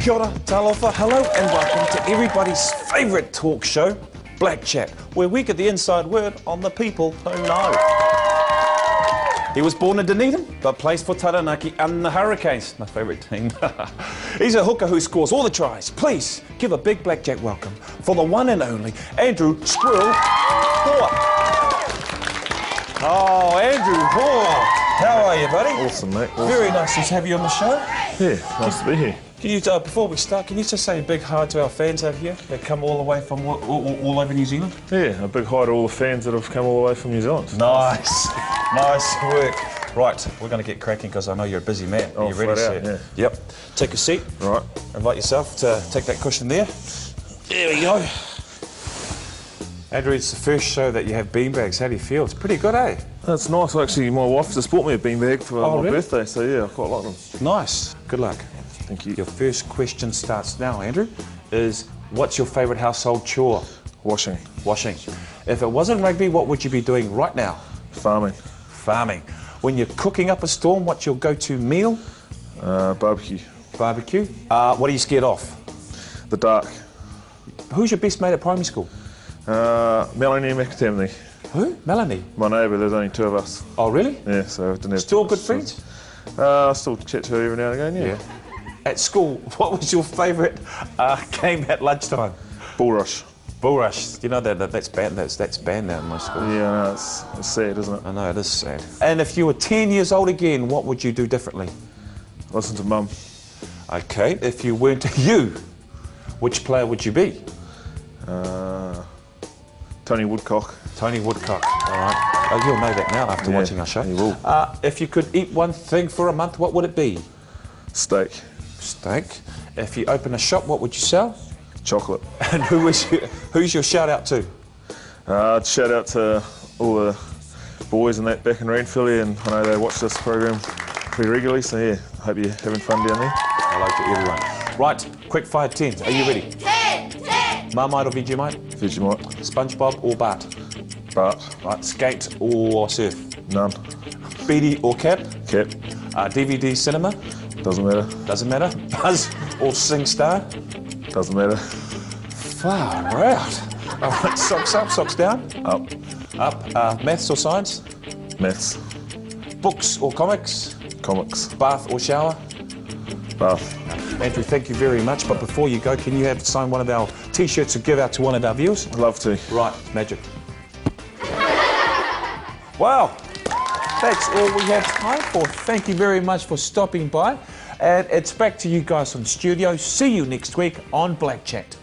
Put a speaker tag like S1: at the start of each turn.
S1: Kia ora, talofa, hello, and welcome to everybody's favourite talk show, Black Chat, where we get the inside word on the people who know. He was born in Dunedin, but plays for Taranaki and the Hurricanes, my favourite team. He's a hooker who scores all the tries. Please give a big Black Chat welcome for the one and only Andrew Squirrel Hore. Oh, Andrew Hore. How are you, buddy?
S2: Awesome, mate. Awesome.
S1: Very nice to have you on the show.
S2: Yeah, nice to be here.
S1: Can you, uh, before we start, can you just say a big hi to our fans over here that come all the way from all, all, all over New Zealand?
S2: Yeah, a big hi to all the fans that have come all the way from New Zealand.
S1: Nice, nice work. Right, we're going to get cracking because I know you're a busy man. Are
S2: Oh,
S1: you ready, sir?
S2: out,
S1: Yep. Take a seat.
S2: Right.
S1: Invite yourself to take that cushion there. There we go. Andrew, it's the first show that you have beanbags. How do you feel? It's pretty good, eh?
S2: That's nice. Actually, my wife just bought me a beanbag for
S1: Oh,
S2: my
S1: really?
S2: birthday, so yeah, I quite like them.
S1: Nice. Good luck.
S2: Thank you.
S1: Your first question starts now, Andrew. Is what's your favourite household chore?
S2: Washing,
S1: Washing. If it wasn't rugby, what would you be doing right now?
S2: farming,
S1: Farming. When you're cooking up a storm, what's your go-to meal?
S2: uh, barbecue,
S1: Barbecue. Uh, what are you scared of?
S2: the dark.
S1: Who's your best mate at primary school?
S2: Uh, Melanie McTamney,
S1: Who? Melanie.
S2: my neighbour. There's only two of us.
S1: Oh, really?
S2: Yeah, so I didn't have
S1: Still good friends?
S2: Uh, I still chat to her every now and again. Yeah.
S1: At school, what was your favourite uh, game at lunchtime?
S2: Bull rush.
S1: Bull rush. You know that, that that's banned. That's that's banned now in my school.
S2: Yeah, I know it's, it's sad, isn't it?
S1: I know it is sad. And if you were 10 years old again, what would you do differently?
S2: Listen to mum.
S1: Okay. If you weren't you, which player would you be?
S2: Uh, Tony Woodcock.
S1: Tony Woodcock. All right. Oh, you'll know that now after
S2: Yeah,
S1: watching our show.
S2: you will.
S1: Uh, if you could eat one thing for a month, what would it be?
S2: Steak.
S1: Steak. If you open a shop, what would you sell?
S2: Chocolate.
S1: And who is your, who's your shout out to?
S2: Uh, shout out to all the boys and that back in Ranfurly, and I know they watch this program pretty regularly, so yeah, I hope you're having fun down there.
S1: Hello to everyone. Right, quick fire tens. Are you ready? Marmite or Vegemite?
S2: Vegemite,
S1: SpongeBob or Bart?
S2: Bart,
S1: Right, skate or surf?
S2: none.
S1: Beanie or cap?
S2: Cap,
S1: Uh, DVD cinema?
S2: doesn't matter,
S1: Doesn't matter. Buzz or SingStar?
S2: Doesn't matter.
S1: Far out. All right, socks up, socks down?
S2: Up,
S1: Up. Uh, maths or science?
S2: maths,
S1: Books or comics?
S2: comics,
S1: Bath or shower?
S2: Bath.
S1: Andrew, thank you very much. But before you go, can you have sign one of our t-shirts to give out to one of our viewers?
S2: I'd love to.
S1: Right, magic. Wow, that's all we have time for. Thank you very much for stopping by. And it's back to you guys from studio. See you next week on Black Chat.